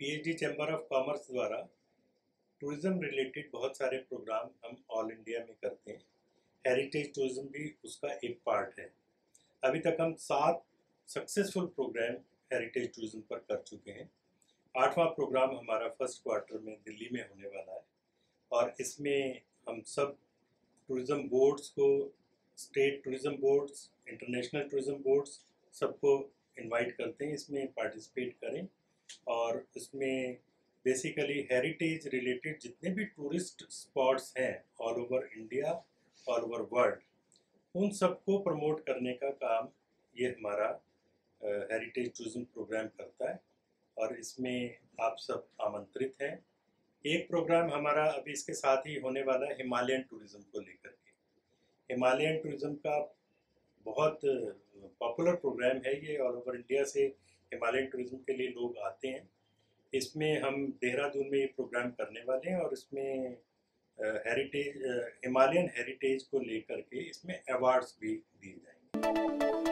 PhD chamber of commerce द्वारा tourism related बहुत सारे प्रोग्राम हम ऑल इंडिया में करते हैं। हेरिटेज टूरिज़्म भी उसका एक पार्ट है। अभी तक हम सात सक्सेसफुल प्रोग्राम हेरिटेज टूरिज़्म पर कर चुके हैं। आठवां प्रोग्राम हमारा फ़र्स्ट क्वार्टर में दिल्ली में होने वाला है और इसमें हम सब टूरिज़्म बोर्ड्स को state tourism boards international tourism boards सबको इनवाइट करते हैं। इसमें पार्टिसिपेट करें। और इसमें बेसिकली हेरिटेज रिलेटेड जितने भी टूरिस्ट स्पॉट्स हैं all over India all over world उन सबको प्रमोट करने का काम ये हमारा हेरिटेज टूरिज़्म प्रोग्राम करता है। और इसमें आप सब आमंत्रित हैं। एक प्रोग्राम हमारा अभी इसके साथ ही होने वाला है हिमालयन टूरिज़्म को लेकर के। हिमालयन टूरिज़्म का बहुत पॉपुलर प्रोग्राम है ये ऑल ओवर इंडिया से हिमालयन टूरिज़्म के लिए लोग आते हैं। इसमें हम देहरादून में ये प्रोग्राम करने वाले हैं और इसमें हेरिटेज हिमालयन हेरिटेज को लेकर के इसमें अवार्ड्स भी दिए जाएँगे।